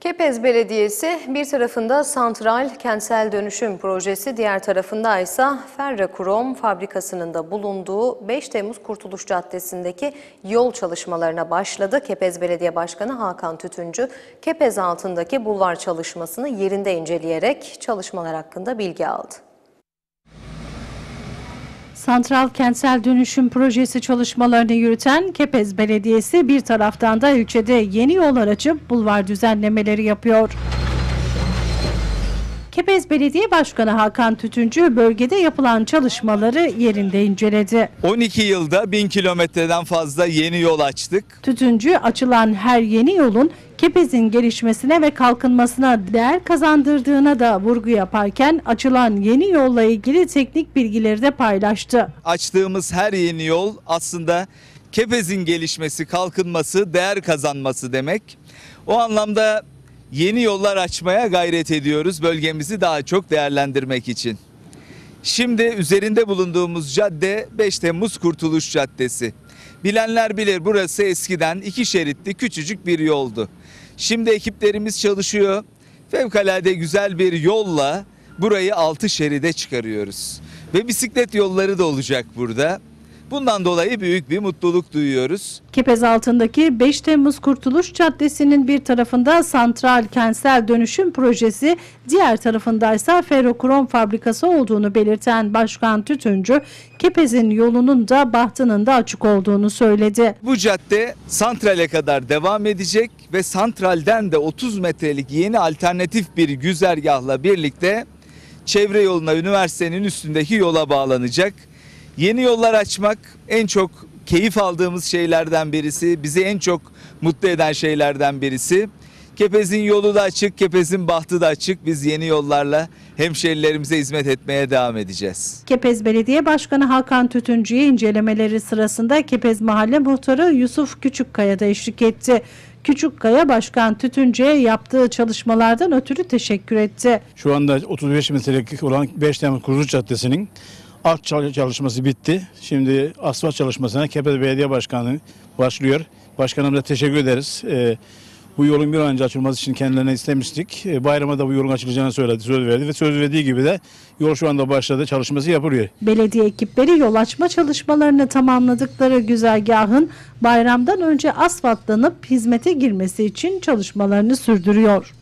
Kepez Belediyesi bir tarafında santral kentsel dönüşüm projesi, diğer tarafında ise Ferrakrom fabrikasının da bulunduğu 5 Temmuz Kurtuluş Caddesi'ndeki yol çalışmalarına başladı. Kepez Belediye Başkanı Hakan Tütüncü, Kepez altındaki bulvar çalışmasını yerinde inceleyerek çalışmalar hakkında bilgi aldı. Santral kentsel dönüşüm projesi çalışmalarını yürüten Kepez Belediyesi bir taraftan da ilçede yeni yollar açıp bulvar düzenlemeleri yapıyor. Kepez Belediye Başkanı Hakan Tütüncü bölgede yapılan çalışmaları yerinde inceledi. 12 yılda 1000 kilometreden fazla yeni yol açtık. Tütüncü açılan her yeni yolun Kepez'in gelişmesine ve kalkınmasına değer kazandırdığına da vurgu yaparken açılan yeni yolla ilgili teknik bilgileri de paylaştı. Açtığımız her yeni yol aslında Kepez'in gelişmesi, kalkınması, değer kazanması demek. O anlamda yeni yollar açmaya gayret ediyoruz bölgemizi daha çok değerlendirmek için. Şimdi üzerinde bulunduğumuz cadde 5 Temmuz Kurtuluş Caddesi. Bilenler bilir burası eskiden iki şeritli küçücük bir yoldu. Şimdi ekiplerimiz çalışıyor. Fevkalade güzel bir yolla burayı 6 şeride çıkarıyoruz. Ve bisiklet yolları da olacak burada. Bundan dolayı büyük bir mutluluk duyuyoruz. Kepez altındaki 5 Temmuz Kurtuluş Caddesi'nin bir tarafında santral kentsel dönüşüm projesi, diğer tarafında ise ferrokrom fabrikası olduğunu belirten Başkan Tütüncü, Kepez'in yolunun da bahtının da açık olduğunu söyledi. Bu cadde santrale kadar devam edecek ve santralden de 30 metrelik yeni alternatif bir güzergahla birlikte çevre yoluna üniversitenin üstündeki yola bağlanacak. Yeni yollar açmak en çok keyif aldığımız şeylerden birisi, bizi en çok mutlu eden şeylerden birisi. Kepez'in yolu da açık, Kepez'in bahtı da açık. Biz yeni yollarla hemşerilerimize hizmet etmeye devam edeceğiz. Kepez Belediye Başkanı Hakan Tütüncü'ye incelemeleri sırasında Kepez Mahalle Muhtarı Yusuf Küçükkaya da eşlik etti. Küçükkaya Başkan Tütüncü'ye yaptığı çalışmalardan ötürü teşekkür etti. Şu anda 35 metrelik olan 5 Temmuz Kuruluş Caddesi'nin alt çal- çalışması bitti. Şimdi asfalt çalışmasına Kepez Belediye Başkanı başlıyor. Başkanımıza teşekkür ederiz. Ee, bu yolun bir an önce açılması için kendilerine istemiştik. Ee, bayrama da bu yolun açılacağını söyledi, söz verdi ve söz verdiği gibi de yol şu anda başladı, çalışması yapılıyor. Belediye ekipleri yol açma çalışmalarını tamamladıkları güzergahın bayramdan önce asfaltlanıp hizmete girmesi için çalışmalarını sürdürüyor.